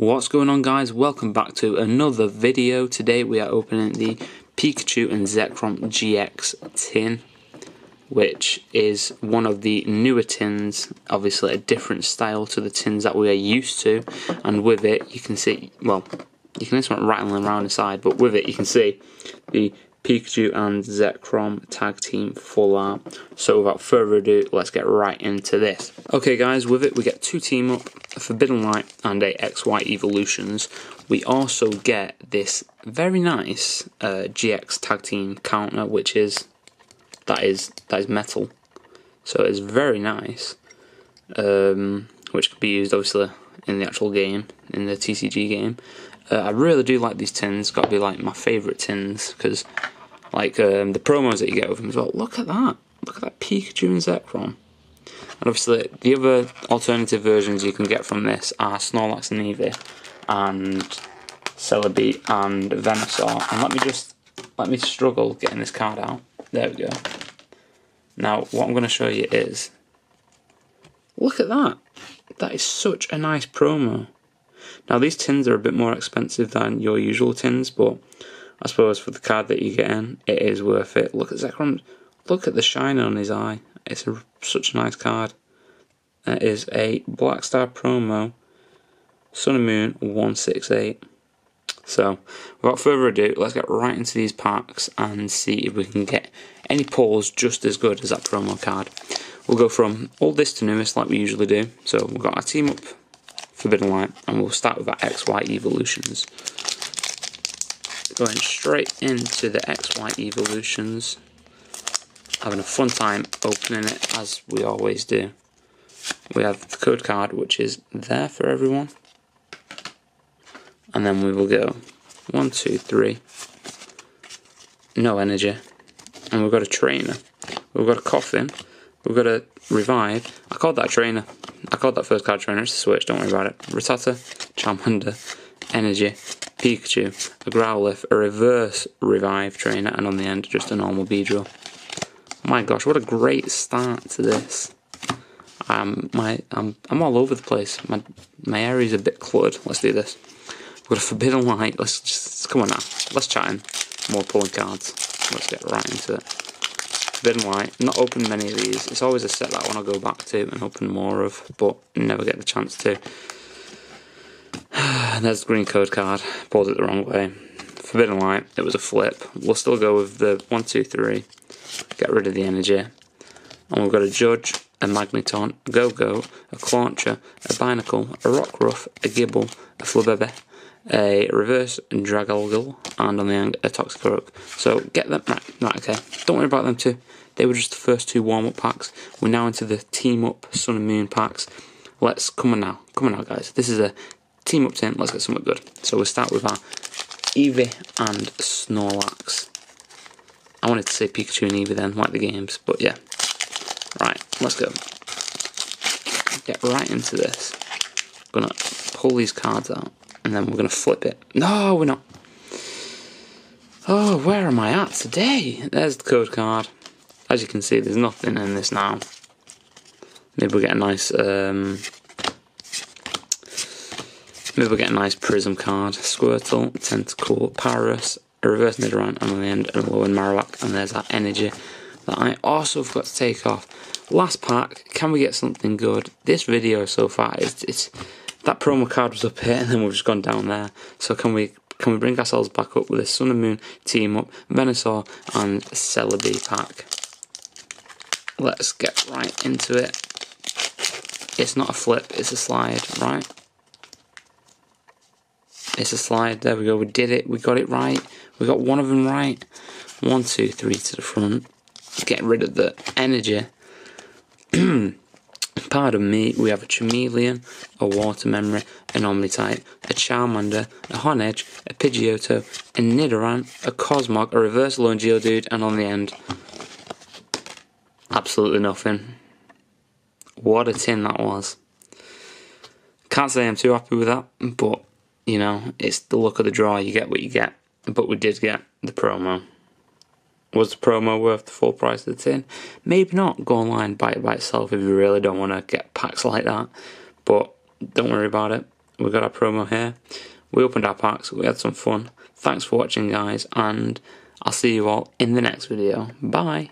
What's going on guys? Welcome back to another video. Today we are opening the Pikachu and Zekrom GX tin which is one of the newer tins, obviously a different style to the tins that we are used to and with it you can see, well you can hear rattling around inside but with it you can see the Pikachu and Zekrom tag team full art. So without further ado, let's get right into this. Okay guys, with it we get two team up, a Forbidden Light and a XY Evolutions. We also get this very nice uh, GX tag team counter, which is that is that is metal. So it's very nice, um, which can be used obviously in the actual game, in the TCG game. Uh, I really do like these tins. Got to be like my favourite tins because, like um, the promos that you get with them as well. Look at that! Look at that Pikachu and Zekrom. And obviously, the other alternative versions you can get from this are Snorlax and Eevee, and Celebi and Venusaur. And let me just let me struggle getting this card out. There we go. Now, what I'm going to show you is look at that. That is such a nice promo. Now these tins are a bit more expensive than your usual tins, but I suppose for the card that you get in, it is worth it. Look at Zekrom, look at the shine on his eye. It's a, such a nice card. It is a Black Star promo, Sun and Moon 168. So, without further ado, let's get right into these packs and see if we can get any pulls just as good as that promo card. We'll go from oldest to newest like we usually do. So, we've got our team up Forbidden Light, and we'll start with our XY evolutions. Going straight into the XY evolutions, having a fun time opening it as we always do. We have the code card, which is there for everyone, and then we will go one, two, three. No energy, and we've got a trainer. We've got a Koffing, We've got a revive. I called that a trainer. I called that first card trainer. It's a switch. Don't worry about it. Rattata, Charmander, Energy, Pikachu, a Growlithe, a reverse revive trainer, and on the end just a normal Beedrill. My gosh, what a great start to this. Um, my, I'm, I'm all over the place. My, my area's a bit cluttered. Let's do this. We've got a Forbidden Light. Let's just, come on now. Let's chat in. More pulling cards. Let's get right into it. Forbidden Light. Not opened many of these. It's always a set that I want to go back to and open more of, but never get the chance to. There's the green code card. Pulled it the wrong way. Forbidden Light. It was a flip. We'll still go with the one, two, three. Get rid of the energy. And we've got a Judge, a Magneton, a Go-Go, a Clauncher, a Binacle, a Rockruff, a Gible, a Flabébé, a reverse Dragalge, and on the end a Toxicroak. So get them right, right, okay. Don't worry about them two. They were just the first two warm-up packs. We're now into the team up Sun and Moon packs. Let's come on now, come on now, guys. This is a team up ten. Let's get something good. So we'll start with our Eevee and Snorlax. I wanted to say Pikachu and Eevee then, like the games, but yeah. Right, let's go. Get right into this. I'm gonna pull these cards out, and then we're gonna flip it. No, we're not. Oh, where am I at today? There's the code card. As you can see, there's nothing in this now. Maybe we'll get a nice, um, maybe we'll get a nice Prism card. Squirtle, Tentacool, Paras, a Reverse Nidoran, and on the end, Alolan Marowak, and there's that Energy that I also forgot to take off. Last pack, can we get something good? This video so far, it's, it's that promo card was up here, and then we've just gone down there. So can we can we bring ourselves back up with a Sun and Moon team up, Venusaur and Celebi pack? let's get right into it. It's not a flip, it's a slide, right? It's a slide, there we go, we did it, we got it right. We got one of them right. One, two, three to the front. Get rid of the energy. Pardon me, we have a Charmeleon, a Water Memory, an Omni-type, a Charmander, a Honedge, a Pidgeotto, a Nidoran, a Cosmog, a Reverse Lone Geodude, and on the end, absolutely nothing. What a tin that was. Can't say I'm too happy with that, but you know, it's the look of the draw, you get what you get. But we did get the promo. Was the promo worth the full price of the tin? Maybe not. Go online, buy it by itself if you really don't want to get packs like that. But don't worry about it. we got our promo here. We opened our packs, we had some fun. Thanks for watching, guys, and I'll see you all in the next video. Bye.